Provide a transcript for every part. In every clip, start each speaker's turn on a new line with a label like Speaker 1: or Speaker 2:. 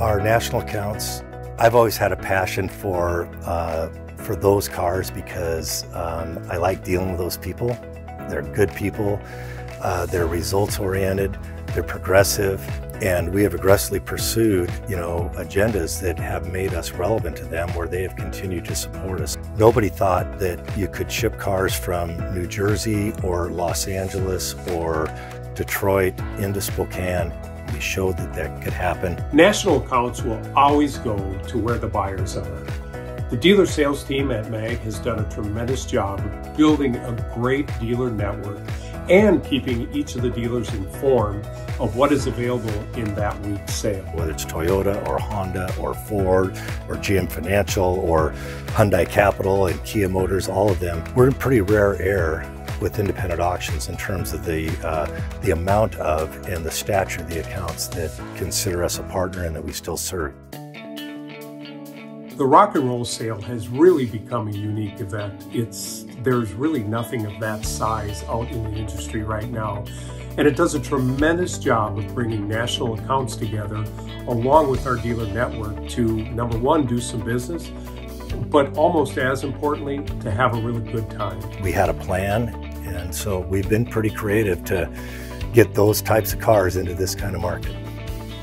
Speaker 1: Our national accounts. I've always had a passion for uh, for those cars because um, I like dealing with those people. They're good people. Uh, they're results oriented. They're progressive, and we have aggressively pursued, you know, agendas that have made us relevant to them, where they have continued to support us. Nobody thought that you could ship cars from New Jersey or Los Angeles or Detroit into Spokane we showed that that could happen.
Speaker 2: National accounts will always go to where the buyers are. The dealer sales team at MAG has done a tremendous job of building a great dealer network and keeping each of the dealers informed of what is available in that week's sale.
Speaker 1: Whether it's Toyota or Honda or Ford or GM Financial or Hyundai Capital and Kia Motors, all of them, we're in pretty rare air with independent auctions in terms of the, uh, the amount of and the stature of the accounts that consider us a partner and that we still serve.
Speaker 2: The rock and roll sale has really become a unique event. It's there's really nothing of that size out in the industry right now. And it does a tremendous job of bringing national accounts together along with our dealer network to number one, do some business, but almost as importantly, to have a really good time.
Speaker 1: We had a plan, and so we've been pretty creative to get those types of cars into this kind of market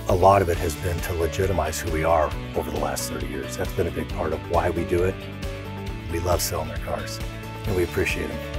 Speaker 1: a lot of it has been to legitimize who we are over the last 30 years. That's been a big part of why we do it. We love selling their cars and we appreciate them.